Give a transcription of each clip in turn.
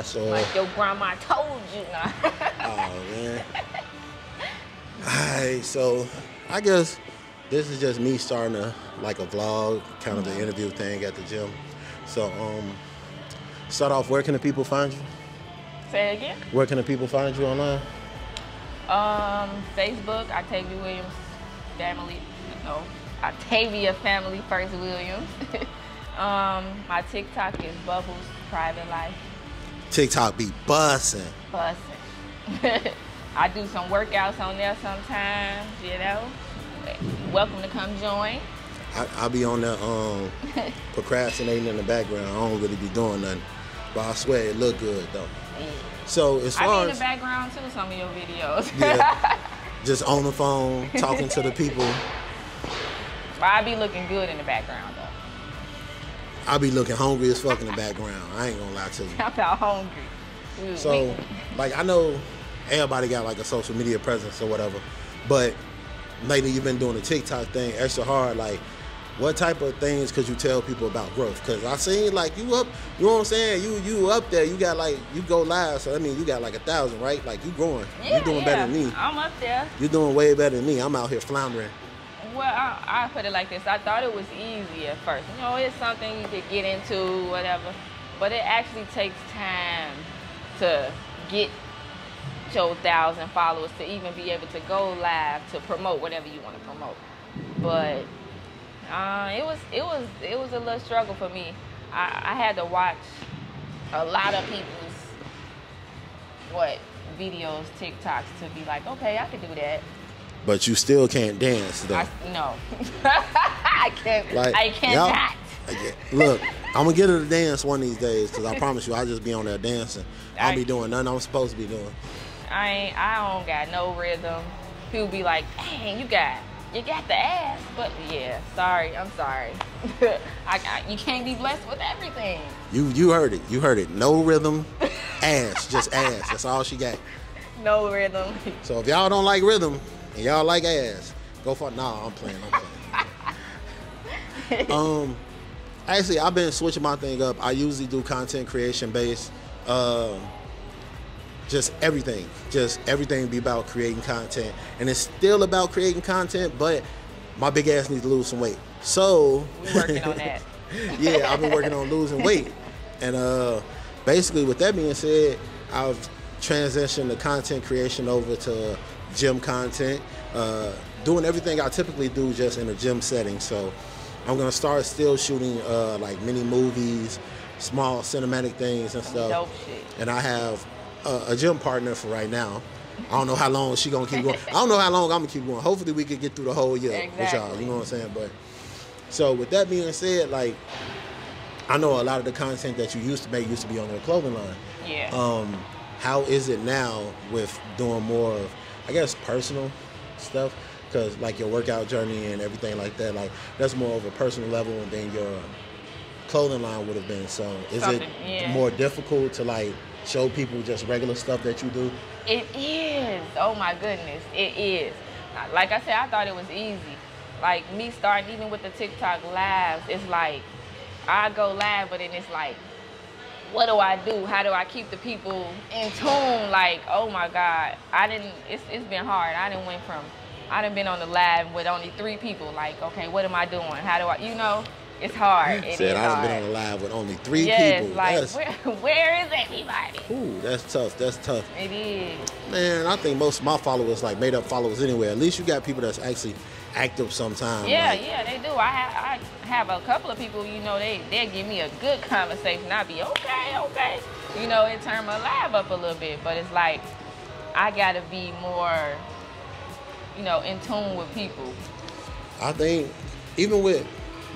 class or Like your grandma told you not. Oh man. Alright, so I guess this is just me starting a like a vlog, kind of the interview thing at the gym. So um start off where can the people find you? Say it again. Where can the people find you online? Um, Facebook, Octavia Williams family. No, Octavia family first Williams. um, my TikTok is Bubblez Private Life TikTok be bussing. Bussing. I do some workouts on there sometimes. You know. Welcome to come join. I, I be on there um procrastinating in the background. I don't really be doing nothing. But I swear it look good though. So as I far be in as the background too. Some of your videos. yeah, just on the phone, talking to the people, But I be looking good in the background. I be looking hungry as fuck in the background. I ain't gonna lie to you. I'm about hungry. We- So, like, I know everybody got like a social media presence or whatever, but lately you've been doing the TikTok thing extra hard. Like, what type of things could you tell people about growth? Cause I seen like you up, you know what I'm saying? You you up there. You got like you go live. So I mean, you got like a thousand, right? Like you growing. yeah, you doing yeah. better than me. I'm up there. You're doing way better than me. I'm out here floundering. Well, I, I put it like this. I thought it was easy at first. You know, it's something you could get into, whatever. But it actually takes time to get your thousand followers to even be able to go live to promote whatever you want to promote. But uh, it was it was it was a little struggle for me. I, I had to watch a lot of people's what videos, TikToks to be like, okay, I could do that. But you still can't dance though. I, no, I can't. Like I cannot. Look, I'm gonna get her to dance one of these days because I promise you, I'll just be on there dancing. I'll be doing nothing I'm supposed to be doing. I ain't. I don't got no rhythm. People be like, "Dang, you got, you got the ass." But yeah, sorry, I'm sorry. I, I, you can't be blessed with everything. You you heard it. You heard it. No rhythm, ass, just ass. That's all she got. No rhythm. So if y'all don't like rhythm and y'all like ass, go for Nah, I'm playing. I'm playing. um, actually, I've been switching my thing up. I usually do content creation based. Um, just everything, just everything be about creating content, and it's still about creating content. But my big ass needs to lose some weight. So We working on that. yeah, I've been working on losing weight. And uh, basically, with that being said, I've transitioned the content creation over to gym content, uh, doing everything I typically do just in a gym setting. So I'm gonna start still shooting uh, like mini movies, small cinematic things and stuff. And I have a, a gym partner for right now. I don't know how long she gonna keep going. I don't know how long I'm gonna keep going. Hopefully, we could get through the whole year with y'all. You know what I'm saying? But so with that being said, like I know a lot of the content that you used to make used to be on your clothing line. Yeah. Um, how is it now with doing more of, I guess, personal stuff? Because like your workout journey and everything like that, like that's more of a personal level than your clothing line would have been. So is Something, it yeah. more difficult to like show people just regular stuff that you do? It is. Oh my goodness, it is. Like I said, I thought it was easy. Like me starting even with the TikTok lives, it's like I go live, but then it's like, what do I do? How do I keep the people in tune? Like, oh my God, I didn't. It's it's been hard. I didn't went from, I didn't been on the lab with only three people. Like, okay, what am I doing? How do I? You know, it's hard. It Said I hard. been on a live with only three yes, people. like that's, where, where is everybody? ooh, that's tough. That's tough. It is. Man, I think most of my followers like made up followers anyway. At least you got people that's actually active sometimes. Yeah, like, yeah, they do. I have, I have a couple of people, you know, they they give me a good conversation. I'll be okay, okay. You know, it turned my live up a little bit, but it's like I gotta be more, you know, in tune with people. I think even with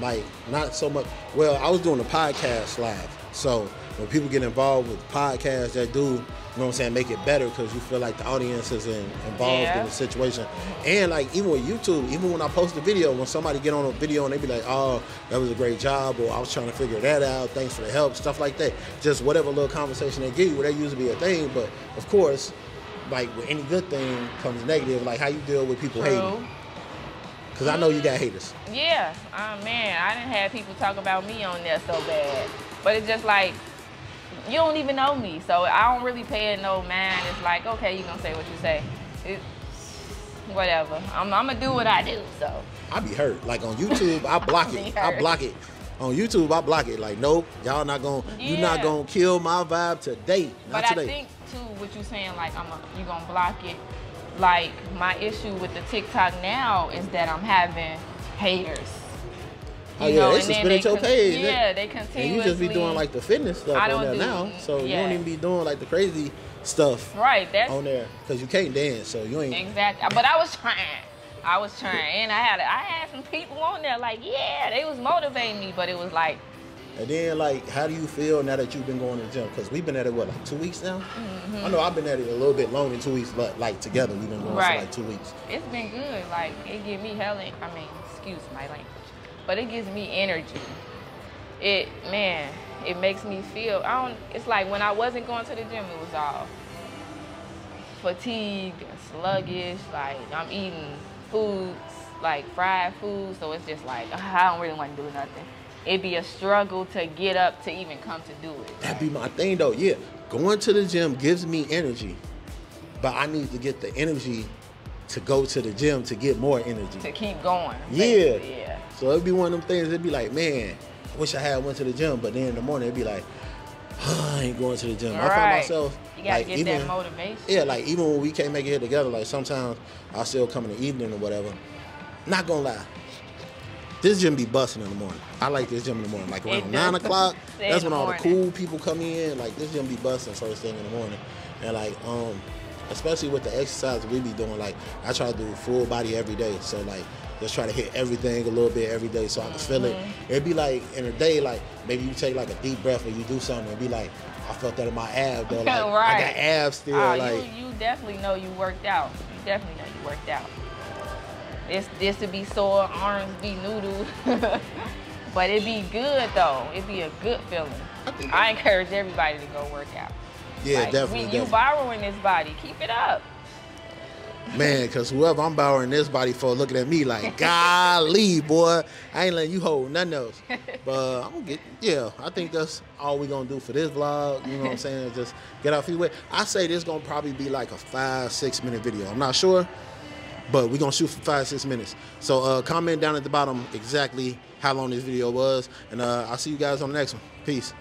like not so much. Well, I was doing a podcast live, so when people get involved with podcasts, that do, you know what I'm saying, make it better because you feel like the audience is in, involved Yeah. in the situation. And like even with YouTube, even when I post a video, when somebody get on a video and they be like, "Oh, that was a great job," or "I was trying to figure that out. Thanks for the help," stuff like that. Just whatever little conversation they give you, well, that to be a thing. But of course, like with any good thing comes negative. Like how you deal with people hating. Because I know you got haters. Yeah, oh man, I didn't have people talk about me on there so bad. But it's just like, you don't even know me, so I don't really pay it no mind. It's like, okay, you gonna say what you say. It, whatever. I'm, I'm gonna do what I do. So I be hurt. Like on YouTube, I block it. I block it. On YouTube, I block it. Like, nope, y'all not gonna, you not gonna kill my vibe today. Not But today. I think too, what you saying, like I'm, a, you gonna block it. Like my issue with the TikTok now is that I'm having haters. oh yeah, know, they suspended your page. Yeah, they And you just be doing like the fitness stuff I on there do- now. So you yeah. don't even be doing like the crazy stuff right. That's on there because you can't dance. So you ain't. exactly. But I was trying. I was trying, and I had I had some people on there like, yeah, they was motivating me, but it was like, And then like, how do you feel now that you've been going to the gym? Because we've been at it what like two weeks now. Mm-hmm. I know I've been at it a little bit longer than two weeks, but like together we've been going Right. for like two weeks. it's been good. Like it gives me hell. I mean, excuse my language, but it gives me energy. It man, it makes me feel. I don't. It's like when I wasn't going to the gym, it was all fatigued and sluggish. Like I'm eating foods like fried food, so it's just like I don't really want to do nothing. It'd be a struggle to get up to even come to do it. That'd be my thing though. Yeah, going to the gym gives me energy, but I need to get the energy to go to the gym to get more energy. To keep going. Yeah. Yeah. So it'd be one of them things. It'd be like, man, I wish I had went to the gym, but then in the morning it'd be like, I ain't going to the gym. I find myself You gotta like get even that motivation. yeah, like even when we can't make it here together, like sometimes I still come in the evening or whatever. Not gonna lie. This gym be busting in the morning. I like this gym in the morning. Like around nine o'clock. That's when all the cool people come in. Like this gym be busting first thing in the morning. And like um especially with the exercise we be doing, like I try to do full body every day. So like just try to hit everything a little bit every day so I can feel it. Mm-hmm. It'd be like in a day, like maybe you take like a deep breath or you do something and be like, I felt that in my ab though. Like I got abs still. Oh, like you, you definitely know you worked out. You definitely know you worked out. This this would be sore, arms be noodle. but it be good though. It be a good feeling. I I encourage everybody to go work out. yeah, Like, definitely. We, you borrowing this body. Keep it up. Man, cause whoever I'm borrowing this body for looking at me like, golly, boy, I ain't letting you hold nothing else. But I'm gonna get, yeah, I think that's all we're gonna do for this vlog. You know what I'm saying? Just get our feet wet. I say this gonna probably be like a five, six minute video. I'm not sure, but we're gonna shoot for five, six minutes. So uh, comment down at the bottom exactly how long this video was, and uh, I'll see you guys on the next one. Peace.